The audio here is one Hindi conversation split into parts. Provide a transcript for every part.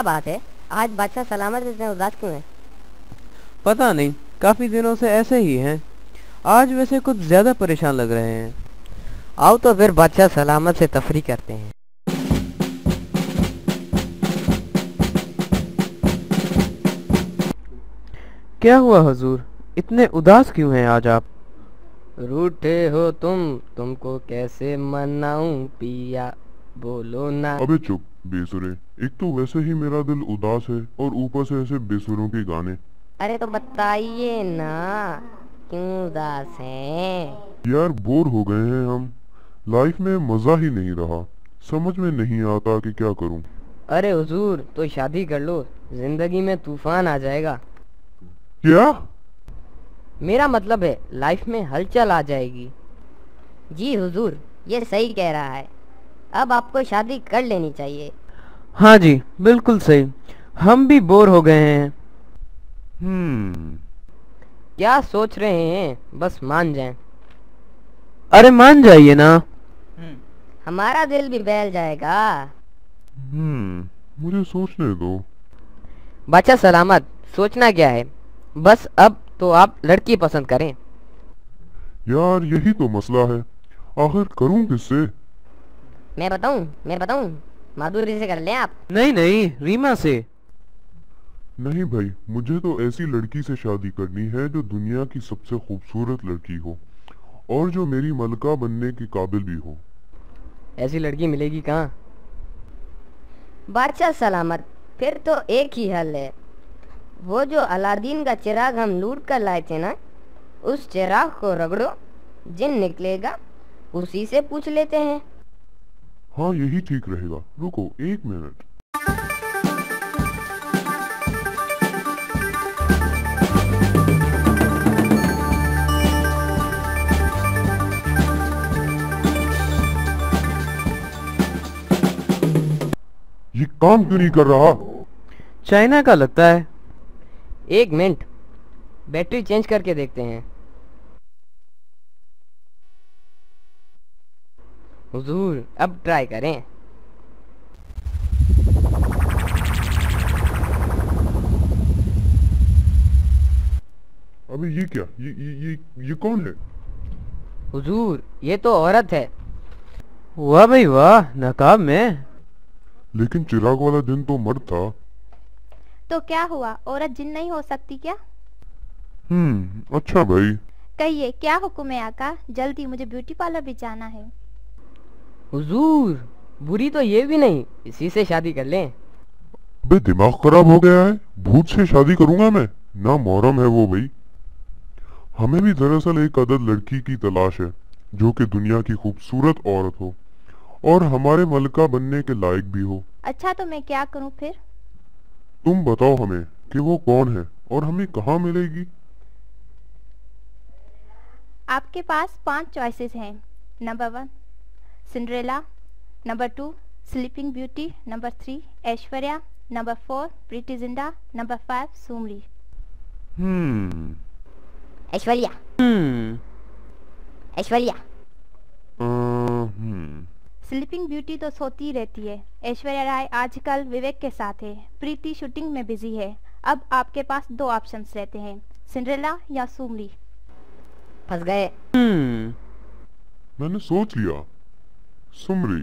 क्या बात है? आज बादशाह सलामत इतने उदास क्यों है? पता नहीं काफ़ी दिनों से ऐसे ही हैं। आज वैसे कुछ ज़्यादा परेशान लग रहे हैं। आओ तो फिर बादशाह सलामत से तफरी करते हैं। क्या हुआ हजूर? इतने उदास क्यों हैं आज आप? रूठे हो तुम तुमको कैसे मनाऊं पिया? बोलो ना। अबे चुप बेसुरे। एक तो वैसे ही मेरा दिल उदास है और ऊपर से ऐसे बेसुरों के गाने। अरे तो बताइए ना क्यों उदास हैं? यार बोर हो गए हैं हम। लाइफ में मज़ा ही नहीं रहा। समझ में नहीं आता कि क्या करूँ। अरे हुजूर तो शादी कर लो। ज़िंदगी में तूफ़ान आ जाएगा। क्या? मेरा मतलब है लाइफ में हलचल आ जाएगी। जी हुजूर ये सही कह रहा है। अब आपको शादी कर लेनी चाहिए। हाँ जी बिल्कुल सही। हम भी बोर हो गए हैं। हम्म। क्या सोच रहे हैं? बस मान जाएँ। अरे मान जाइए ना। हमारा दिल भी बहल जाएगा। हम्म। मुझे सोचने दो। बच्चा सलामत सोचना क्या है? बस अब तो आप लड़की पसंद करें। यार यही तो मसला है। आखिर करूँ किससे? मैं बताऊँ मैं बताऊँ माधुरी से कर लें आप? नहीं नहीं रीमा से। नहीं भाई मुझे तो ऐसी लड़की से शादी करनी है जो दुनिया की सबसे खूबसूरत लड़की हो और जो मेरी मलका बनने की काबिल भी हो। ऐसी लड़की मिलेगी कहाँ? बादशाह सलामत फिर तो एक ही हल है। वो जो अलादीन का चिराग हम लूट कर लाए थे ना उस चिराग को रगड़ो जिन निकलेगा उसी से पूछ लेते हैं। हाँ यही ठीक रहेगा। रुको, एक मिनट। ये काम क्यों नहीं कर रहा? चाइना का लगता है। एक मिनट। बैटरी चेंज करके देखते हैं। हुजूर अब ट्राई करें। अबे ये क्या? ये ये ये, ये कौन है? हुजूर ये तो औरत है। वाह भाई वाह नकाब में लेकिन चिराग वाला दिन तो मर्द था। तो क्या हुआ? औरत जिन नहीं हो सकती क्या? हम्म अच्छा भाई। कहिए क्या हुक्म है आका? जल्दी मुझे ब्यूटी पार्लर भी जाना है। हुजूर बुरी तो ये भी नहीं इसी से शादी कर लें। बे दिमाग खराब हो गया है भूत से शादी करूँगा मैं। ना मोहरम है वो भाई। हमें भी दरअसल एक अदद लड़की की तलाश है जो कि दुनिया की खूबसूरत औरत हो और हमारे मलका बनने के लायक भी हो। अच्छा तो मैं क्या करूँ फिर? तुम बताओ हमें कि वो कौन है और हमें कहाँ मिलेगी? आपके पास पाँच चॉइसेस हैं। Number one Cinderella number two sleeping beauty number three Aishwarya number four Preeti Zinta number five सुमरी हम्म ऐश्वर्या हम्म ऐश्वर्या स्लीपिंग ब्यूटी तो सोती रहती है। ऐश्वर्या राय आजकल विवेक के साथ है। प्रीति शूटिंग में बिज़ी है। अब आपके पास दो ऑप्शंस रहते हैं। सिंड्रेला या सुमरी फंस गए। हम्म मैंने सोच लिया। सुमरी।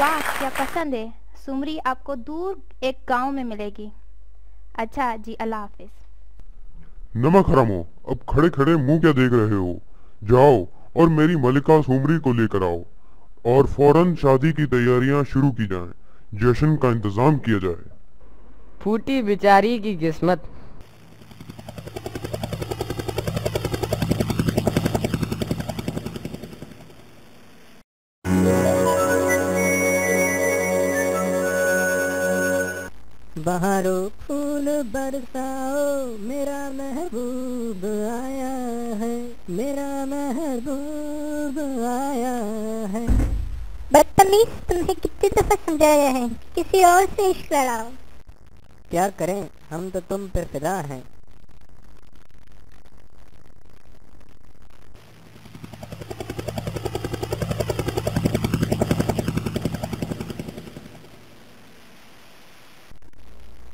वाह क्या पसंद है? सुमरी आपको दूर एक गाँव में मिलेगी। अच्छा जी अल्लाह हाफिज। नमक हराम अब खड़े खड़े मुँह क्या देख रहे हो? जाओ और मेरी मलिका सुमरी को लेकर आओ और फ़ौरन शादी की तैयारियाँ शुरू की जाएँ। जश्न का इंतज़ाम किया जाए। फूटी बिचारी की किस्मत। बहारो फूल बरसाओ मेरा महबूब आया है मेरा महबूब आया है। बदतमीज तुम्हें कितनी दफ़ा समझाया है किसी और से इश्क लड़ाओ। क्या करें? हम तो तुम पे फिदा हैं।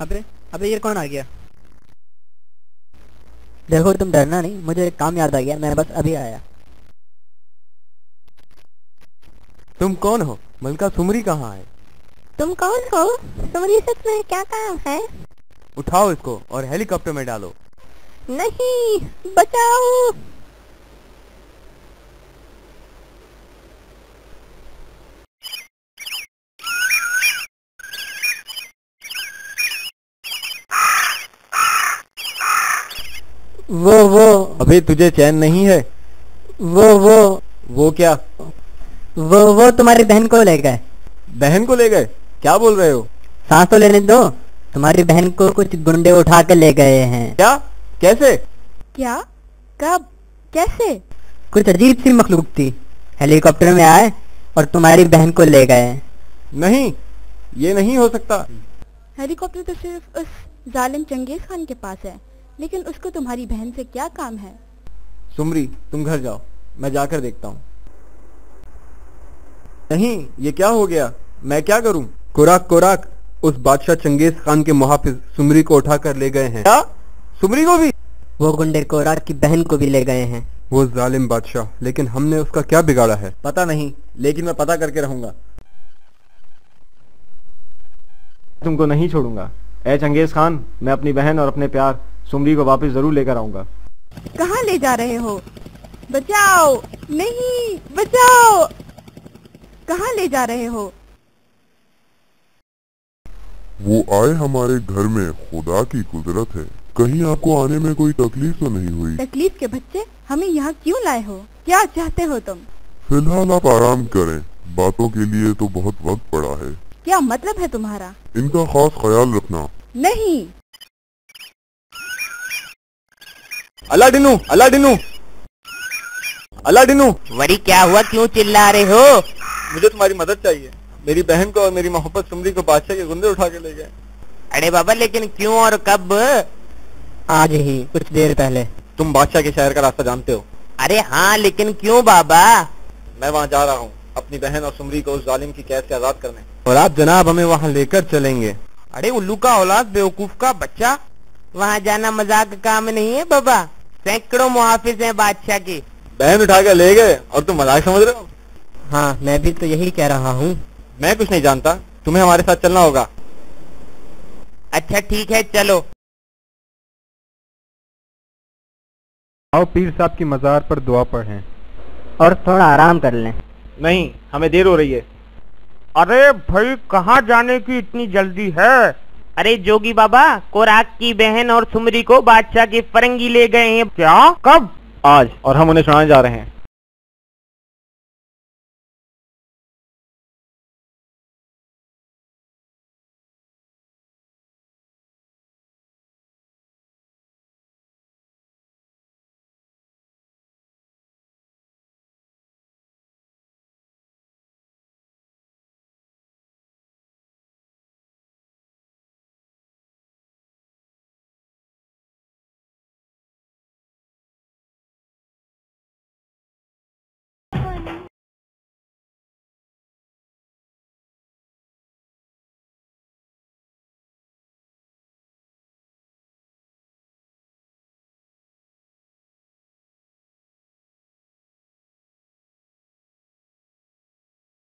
अबे अबे ये कौन आ गया? देखो तुम डरना नहीं मुझे एक काम याद आ गया मैं बस अभी आया। तुम कौन हो? मलका सुमरी कहाँ है? तुम कौन हो? सुमरी सच में क्या काम है? उठाओ इसको और हेलीकॉप्टर में डालो। नहीं बचाओ। वो वो। अबे तुझे चैन नहीं है? वो वो। वो क्या? वो वो तुम्हारी बहन को ले गए। बहन को ले गए? क्या बोल रहे हो? सांस तो लेने दो। तुम्हारी बहन को कुछ गुंडे उठा के ले गए हैं। क्या? कैसे? क्या? कब? कैसे? कुछ अजीब सी मखलूक थी। हेलीकॉप्टर में आए और तुम्हारी बहन को ले गए। नहीं ये नहीं हो सकता। हेलीकॉप्टर तो सिर्फ़ उस जालिम चंगेज खान के पास है। लेकिन उसको तुम्हारी बहन से क्या काम है? सुमरी तुम घर जाओ। मैं जाकर देखता हूँ। नहीं ये क्या हो गया? मैं क्या करूँ? कुराक कुराक उस बादशाह चंगेज खान के मुहाफिज सुमरी को उठाकर ले गए हैं। क्या? सुमरी को भी? वो गुंडे कोराक की बहन को भी ले गए हैं। वो जालिम बादशाह लेकिन हमने उसका क्या बिगाड़ा है? पता नहीं लेकिन मैं पता करके रहूँगा। तुमको नहीं छोड़ूँगा। ए चंगेज खान मैं अपनी बहन और अपने प्यार सुमरी को वापस ज़रूर लेकर आऊँगा। कहाँ ले जा रहे हो? बचाओ! नहीं बचाओ! कहाँ ले जा रहे हो? वो आए हमारे घर में खुदा की कुदरत है। कहीं आपको आने में कोई तकलीफ़ तो नहीं हुई? तकलीफ़ के बच्चे हमें यहाँ क्यों लाए हो? क्या चाहते हो तुम? फ़िलहाल आप आराम करें। बातों के लिए तो बहुत वक्त पड़ा है। क्या मतलब है तुम्हारा? इनका खास ख्याल रखना। नहीं अल्लाह डिनू अल्लाह डिनू अल्लाह डिनू वरी क्या हुआ? क्यों चिल्ला रहे हो? मुझे तुम्हारी मदद चाहिए। मेरी बहन को और मेरी मोहब्बत सुमरी को बादशाह के गुंडे उठा के ले गए। अरे बाबा लेकिन क्यों और कब? आज ही कुछ देर पहले। तुम बादशाह के शहर का रास्ता जानते हो? अरे हाँ लेकिन क्यों बाबा? मैं वहाँ जा रहा हूँ अपनी बहन और सुमरी को उस जालिम की कैद से आज़ाद करने। और आप जनाब हमें वहाँ लेकर चलेंगे। अरे उल्लू का औलाद बेवकूफ़ का बच्चा। वहाँ जाना मज़ाक का काम नहीं है बाबा। सैकड़ों मुहाफिज हैं बादशाह के। बहन उठा कर ले गए और तुम मज़ाक समझ रहे हो? हाँ मैं भी तो यही कह रहा हूँ। मैं कुछ नहीं जानता तुम्हें हमारे साथ चलना होगा। अच्छा ठीक है चलो। आओ पीर साहब की मजार पर दुआ पढ़ें। और थोड़ा आराम कर लें। नहीं हमें देर हो रही है। अरे भाई कहाँ जाने की इतनी जल्दी है? अरे जोगी बाबा, कोराक की बहन और सुमरी को बादशाह के फरंगी ले गए हैं। क्या? कब? आज। और हम उन्हें सुनाने जा रहे हैं।